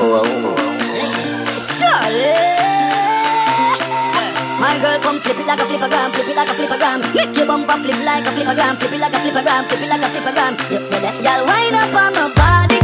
Oh, Charlie. My girl, come flip it like a flippergram, flip it like a flippergram. Make your bumper flip like a flippergram, flip it like a flippergram, flip it like a flippergram. Yep, the left, girl, wind up on my body,